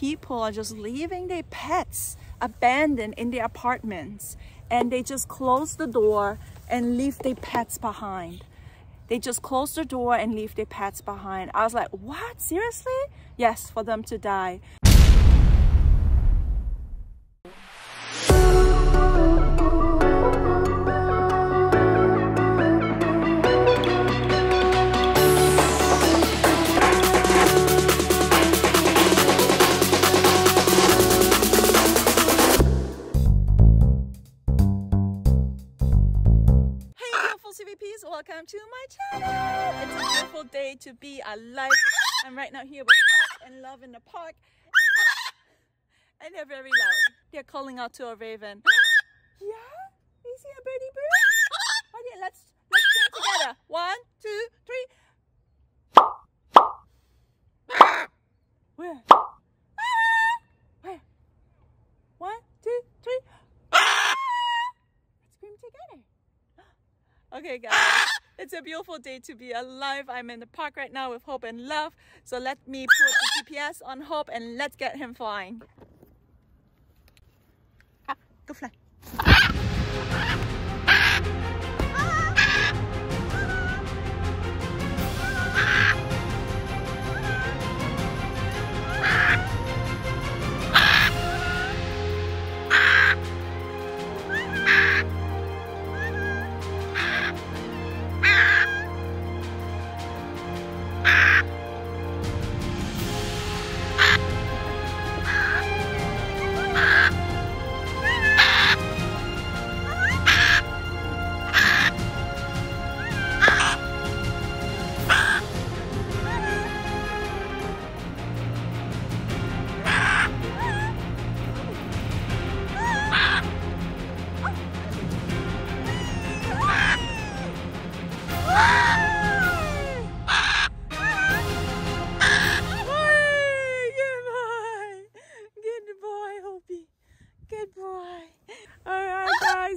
people are just leaving their pets abandoned in their apartments and they just close the door and leave their pets behind. They just close the door and leave their pets behind. I was like, what? Seriously? Yes, for them to die. Beautiful day to be alive. I'm right now here with Hope and Love in the park. And they're very loud. They're calling out to a raven. yeah? You see a birdie bird? Okay, let's let's sing together. One, two, three. Where? Ah! Where? One, two, three. Let's scream together. Okay, guys. It's a beautiful day to be alive. I'm in the park right now with Hope and Love. So let me put the GPS on Hope and let's get him flying. Ah, go fly.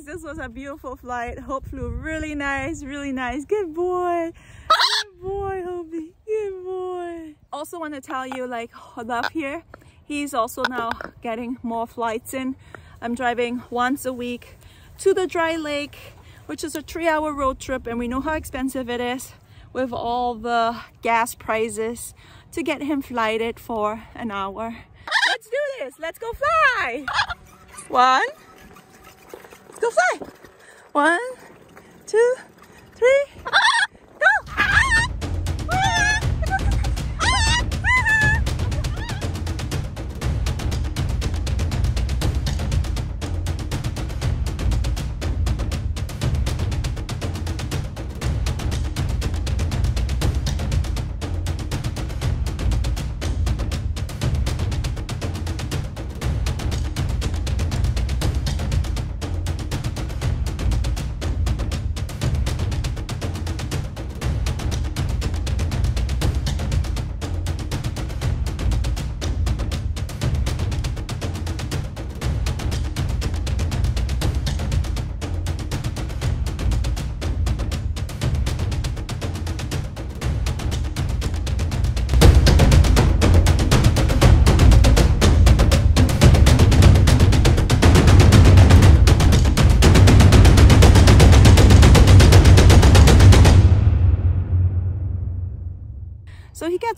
This was a beautiful flight. Hope flew really nice, really nice. Good boy. Good boy, Hopey. Good boy. Also want to tell you like Love here, he's also now getting more flights in. I'm driving once a week to the dry lake, which is a three hour road trip and we know how expensive it is with all the gas prices to get him flighted for an hour. Let's do this. Let's go fly. One, Go fly. One, two, three.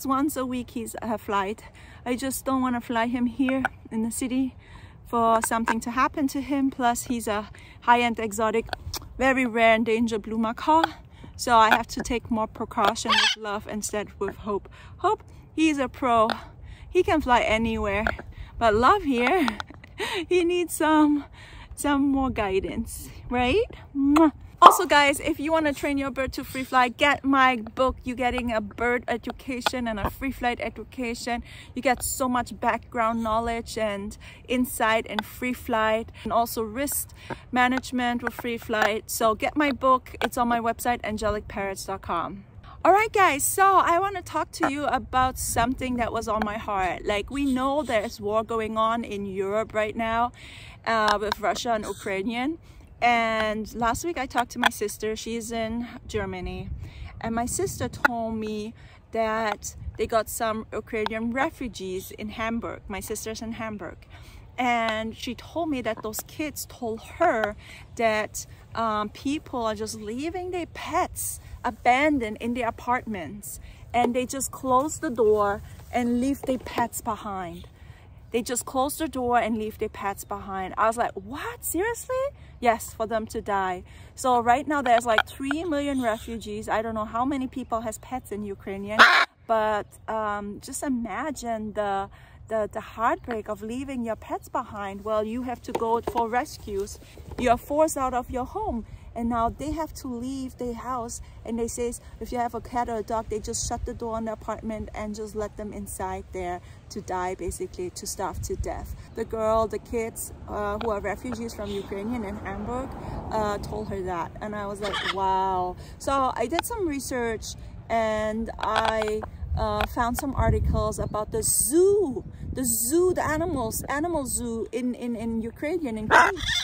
Gets once a week he's a flight. I just don't want to fly him here in the city for something to happen to him. Plus he's a high-end exotic, very rare endangered blue macaw. So I have to take more precaution with love instead with hope. Hope, he's a pro. He can fly anywhere. But love here, he needs some, some more guidance, right? Mwah. Also guys, if you want to train your bird to free fly, get my book. You're getting a bird education and a free flight education. You get so much background knowledge and insight and free flight and also risk management with free flight. So get my book. It's on my website, angelicparrots.com. All right, guys, so I want to talk to you about something that was on my heart. Like, we know there's war going on in Europe right now uh, with Russia and Ukrainian and last week I talked to my sister, she's in Germany, and my sister told me that they got some Ukrainian refugees in Hamburg. My sister's in Hamburg. And she told me that those kids told her that um, people are just leaving their pets abandoned in their apartments and they just close the door and leave their pets behind. They just close the door and leave their pets behind. I was like, what? Seriously? Yes, for them to die. So right now there's like 3 million refugees. I don't know how many people has pets in Ukrainian, but um, just imagine the, the, the heartbreak of leaving your pets behind. Well, you have to go for rescues. You are forced out of your home and now they have to leave their house. And they say if you have a cat or a dog they just shut the door on the apartment and just let them inside there to die basically to starve to death. The girl the kids uh, who are refugees from ukrainian in hamburg uh, told her that. And i was like wow. So i did some research and i uh, found some articles about the zoo the zoo, the animals, animal zoo in, in, in Ukrainian, in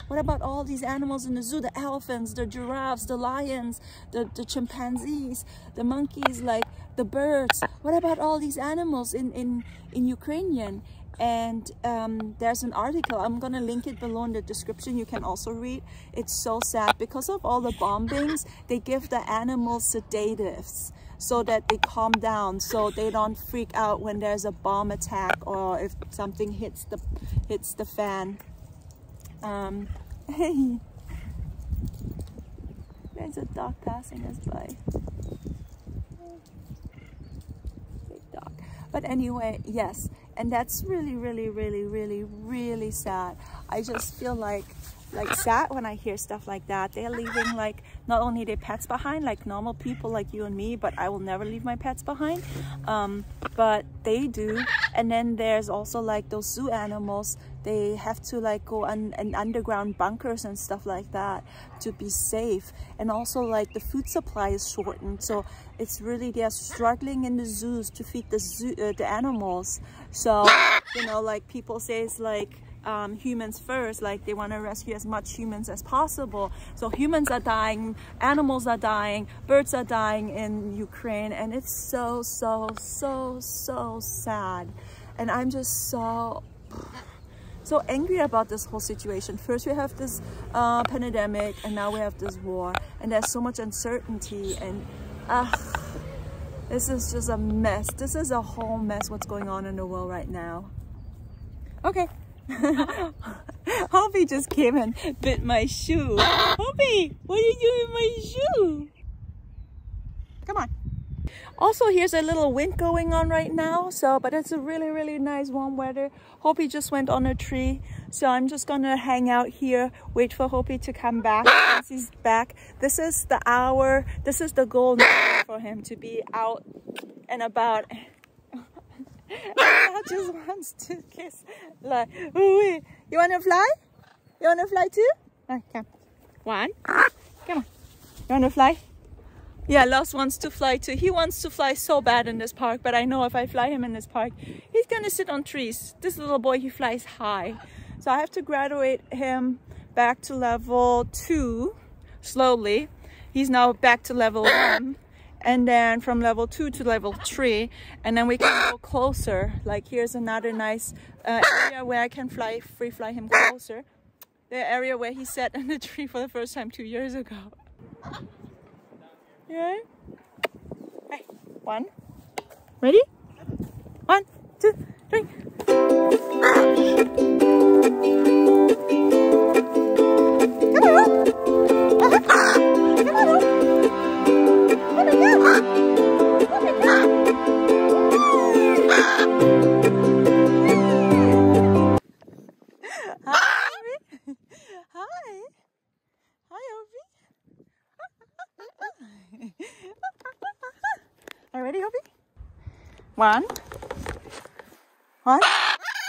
What about all these animals in the zoo? The elephants, the giraffes, the lions, the, the chimpanzees, the monkeys, like the birds. What about all these animals in, in, in Ukrainian? and um, there's an article i'm gonna link it below in the description you can also read it's so sad because of all the bombings they give the animals sedatives so that they calm down so they don't freak out when there's a bomb attack or if something hits the hits the fan. Um hey. There's a dog passing us by. Big dog. But anyway yes. And that's really really really really really sad. I just feel like like sad when I hear stuff like that. They're leaving like not only their pets behind, like normal people like you and me, but I will never leave my pets behind. Um, but they do. And then there's also like those zoo animals. They have to like go in, in underground bunkers and stuff like that to be safe. And also like the food supply is shortened. So it's really, they're struggling in the zoos to feed the zoo, uh, the animals. So, you know, like people say it's like, um, humans first like they want to rescue as much humans as possible. So humans are dying animals are dying birds are dying in Ukraine and it's so so so so sad. And I'm just so so angry about this whole situation. First we have this uh, pandemic and now we have this war and there's so much uncertainty and uh, this is just a mess. This is a whole mess what's going on in the world right now. Okay Hoppy just came and bit my shoe. Hoppy, what are you doing with my shoe? Come on. Also, here's a little wind going on right now. So, but it's a really, really nice warm weather. Hoppy just went on a tree. So I'm just gonna hang out here, wait for Hoppy to come back. Once he's back, this is the hour, this is the goal for him to be out and about I just wants to kiss. Like, ooh, you want to fly? You want to fly too? Come. One. Come on. You want to fly? Yeah, Lars wants to fly too. He wants to fly so bad in this park, but I know if I fly him in this park, he's gonna sit on trees. This little boy, he flies high. So I have to graduate him back to level two slowly. He's now back to level one and then from level two to level three and then we can go closer. Like here's another nice uh, area where I can fly free fly him closer. The area where he sat in the tree for the first time two years ago. Yeah. Hey one. Ready? One two three ah! One, one,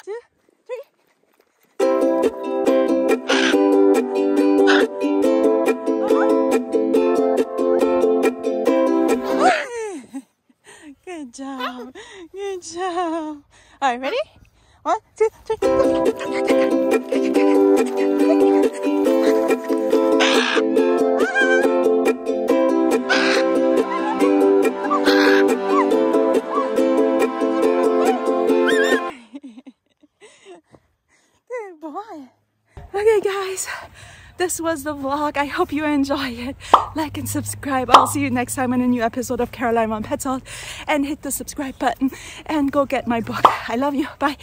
two, three. Good job. Good job. All right, ready? One, two, three. This was the vlog. I hope you enjoy it. Like and subscribe. I'll see you next time on a new episode of Carolin Von Petzholdt. And hit the subscribe button and go get my book. I love you. Bye.